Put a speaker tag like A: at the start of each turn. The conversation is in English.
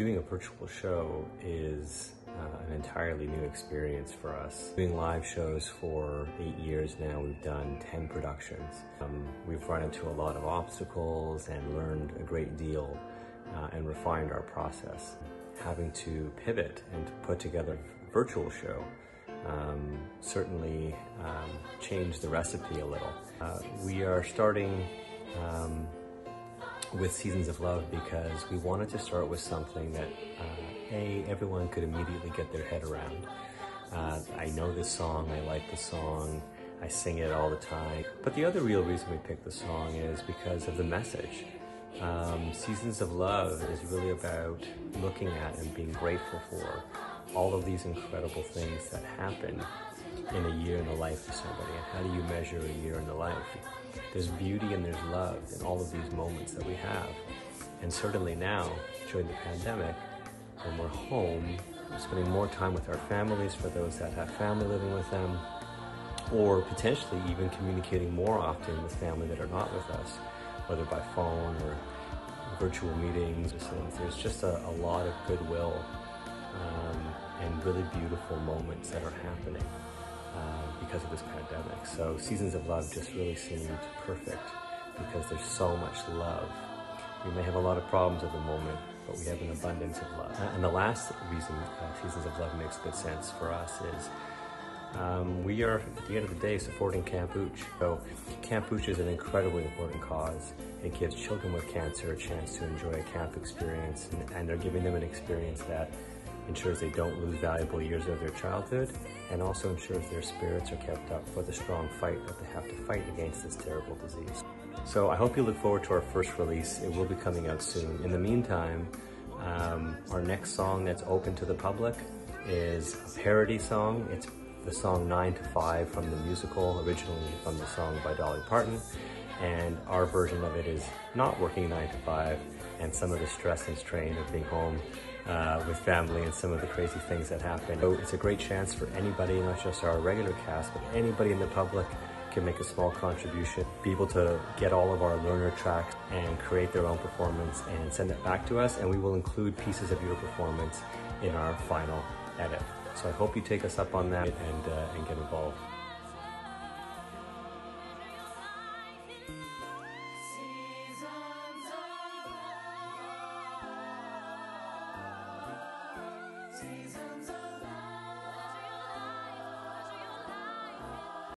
A: doing a virtual show is uh, an entirely new experience for us. Doing live shows for eight years now, we've done 10 productions. Um, we've run into a lot of obstacles and learned a great deal uh, and refined our process. Having to pivot and put together a virtual show um, certainly um, changed the recipe a little. Uh, we are starting um, with Seasons of Love because we wanted to start with something that, uh, A, everyone could immediately get their head around. Uh, I know this song, I like the song, I sing it all the time. But the other real reason we picked the song is because of the message. Um, Seasons of Love is really about looking at and being grateful for all of these incredible things that happen in a year in the life of somebody. And how do you measure a year in the life? There's beauty and there's love in all of these moments that we have. And certainly now, during the pandemic, when we're home, we're spending more time with our families for those that have family living with them, or potentially even communicating more often with family that are not with us, whether by phone or virtual meetings. There's just a, a lot of goodwill um, and really beautiful moments that are happening because of this pandemic. So Seasons of Love just really seemed perfect because there's so much love. We may have a lot of problems at the moment, but we have an abundance of love. And the last reason uh, Seasons of Love makes good sense for us is um, we are, at the end of the day, supporting Camp Ooch. So Camp Ooch is an incredibly important cause. It gives children with cancer a chance to enjoy a camp experience, and, and they're giving them an experience that ensures they don't lose valuable years of their childhood, and also ensures their spirits are kept up for the strong fight that they have to fight against this terrible disease. So I hope you look forward to our first release. It will be coming out soon. In the meantime, um, our next song that's open to the public is a parody song. It's the song 9 to 5 from the musical, originally from the song by Dolly Parton. And our version of it is not working 9 to 5 and some of the stress and strain of being home uh, with family and some of the crazy things that happen. So it's a great chance for anybody, not just our regular cast, but anybody in the public can make a small contribution, be able to get all of our learner tracks and create their own performance and send it back to us. And we will include pieces of your performance in our final edit. So I hope you take us up on that and, uh, and get involved.